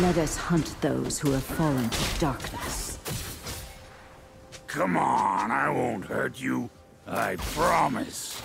Let us hunt those who have fallen to darkness. Come on, I won't hurt you. I promise.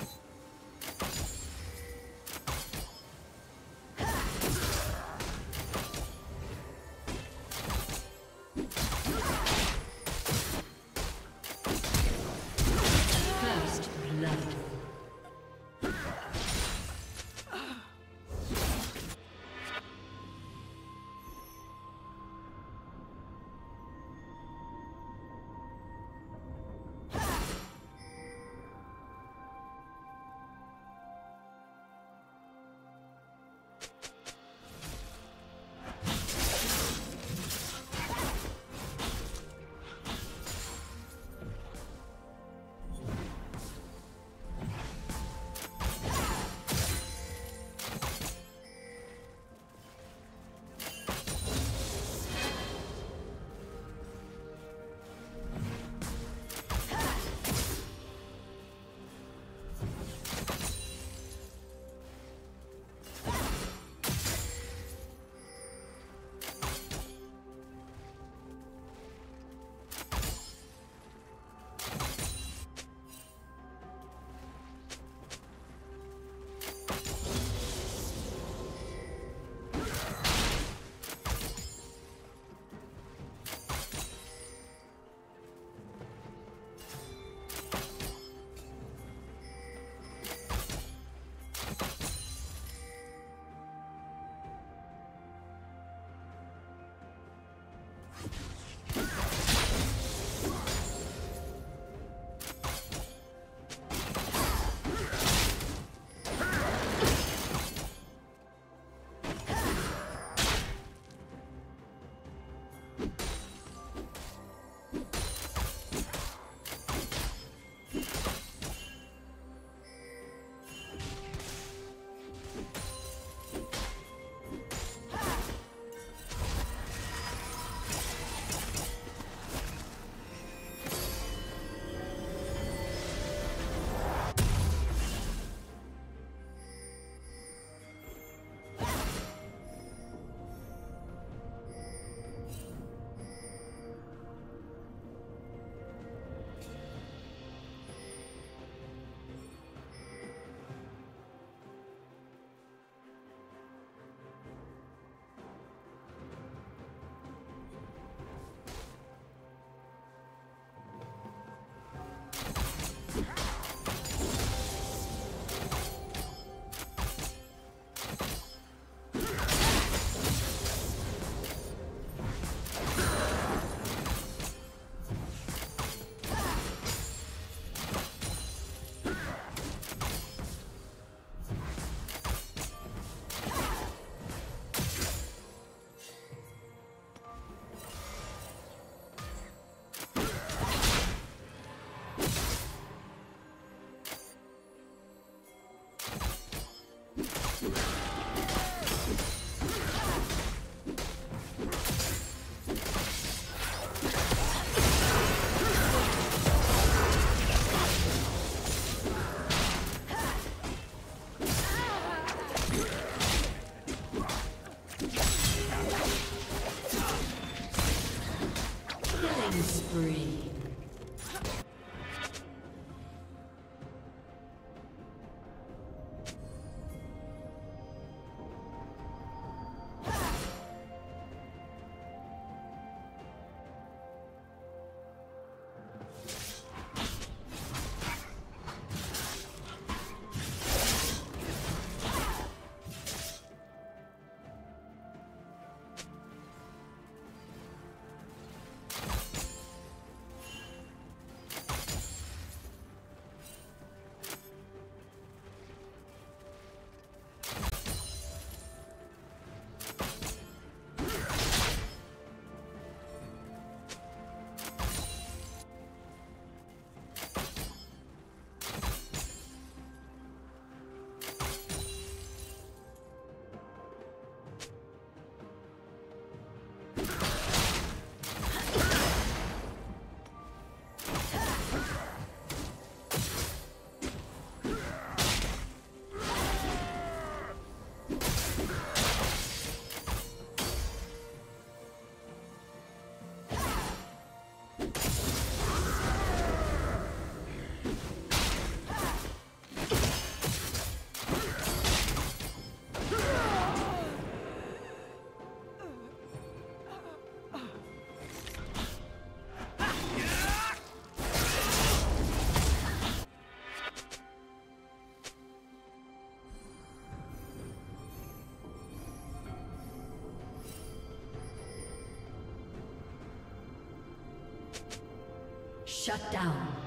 Shut down.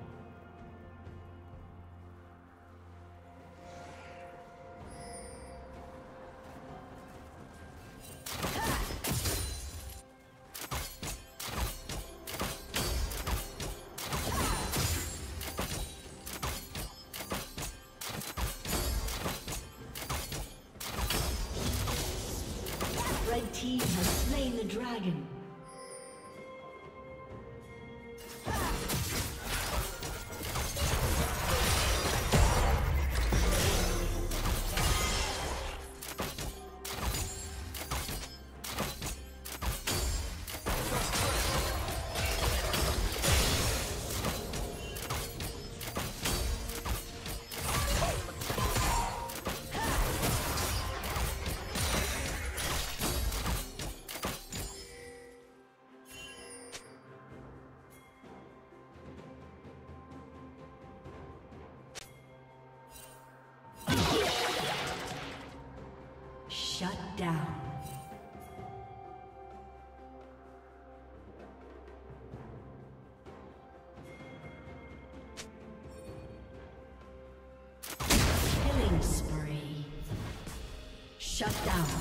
Shut down.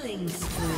Killing spree.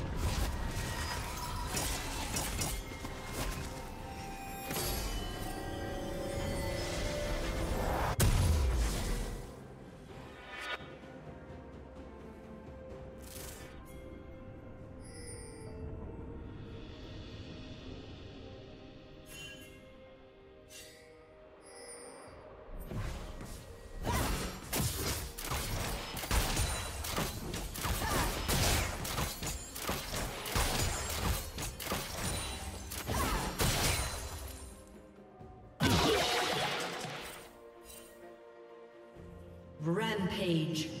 Rampage.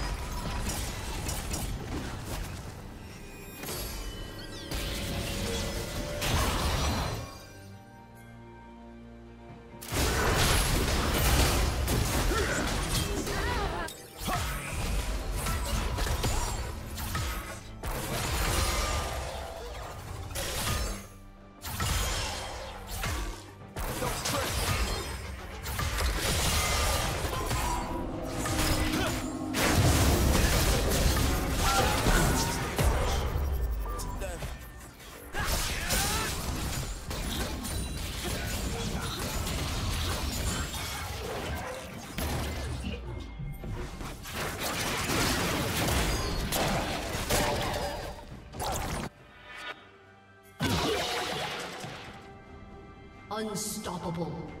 Unstoppable.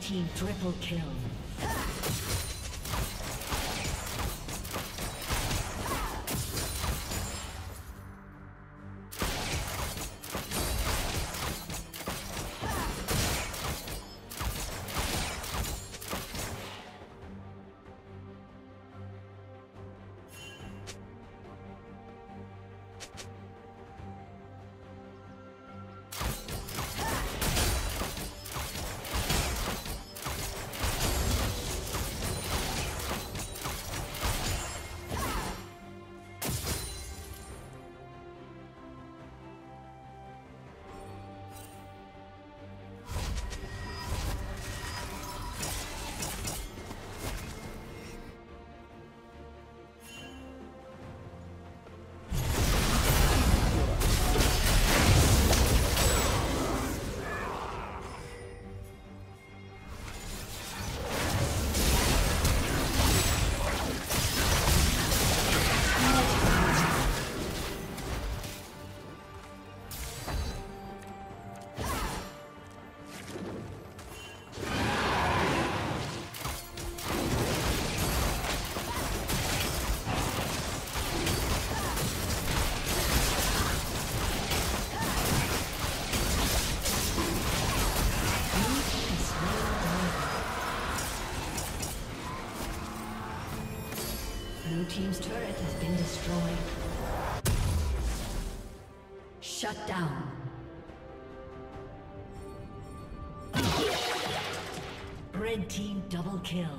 Team triple kill. Destroyed. Shut down. Red team double kill.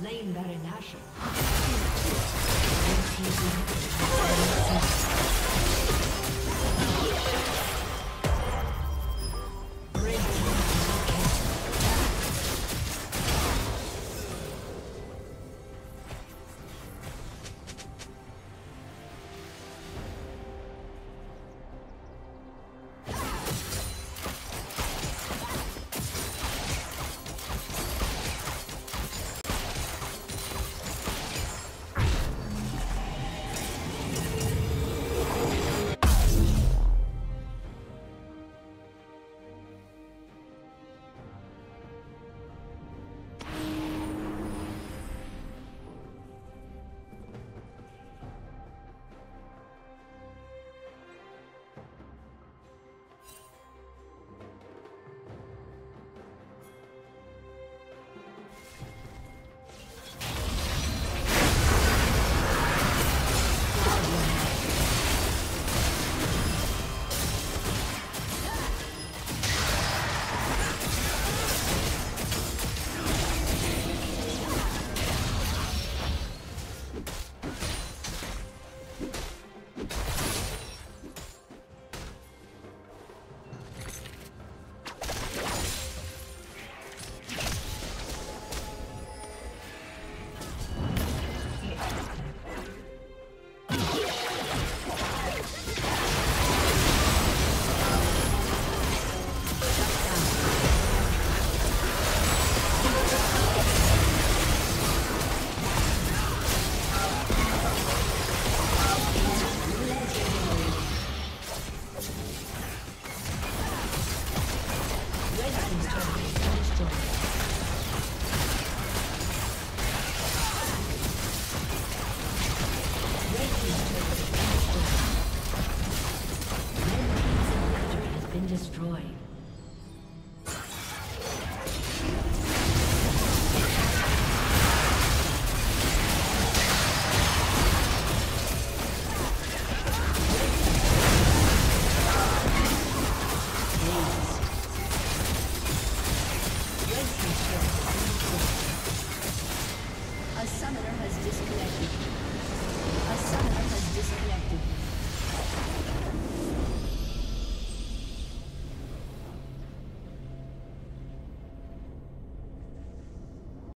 Slain Baron Nashor.